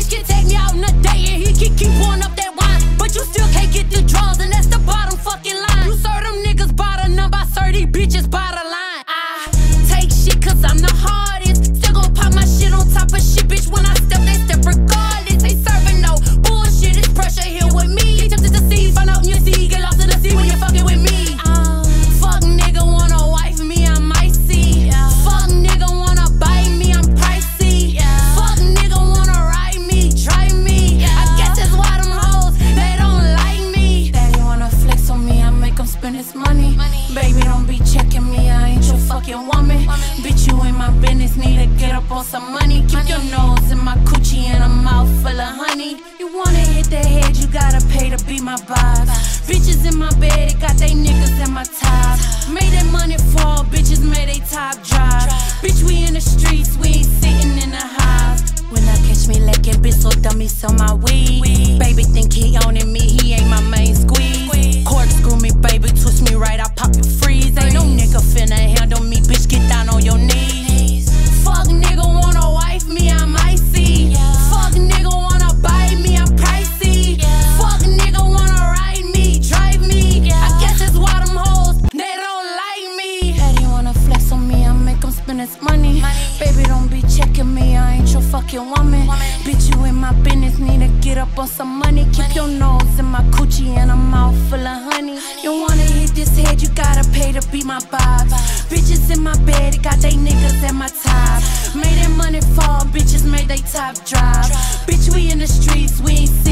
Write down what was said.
bitch can take money. Baby, don't be checking me, I ain't your fucking woman. Bitch, you in my business, need to get up on some money. Keep your nose in my coochie and a mouth full of honey. You wanna hit the head, you gotta pay to be my boss. Bitches in my bed, it got they niggas in my top. Made that money fall, bitches made they top drop. Bitch, we in the streets, we ain't sitting in the hive. When I catch me lacking, bitch, so dummy, sell my weed. Baby, Daddy wanna flex on me, I make him spend his money. Baby, don't be checking me, I ain't your fucking woman. Bitch, you in my business, need to get up on some money. Keep your nose in my coochie and a mouth full of honey. You wanna hit this head, you gotta pay to be my boss. Bitches in my bed, got they niggas at my top. Made that money fall, bitches made they top drop. Bitch, we in the streets, we ain't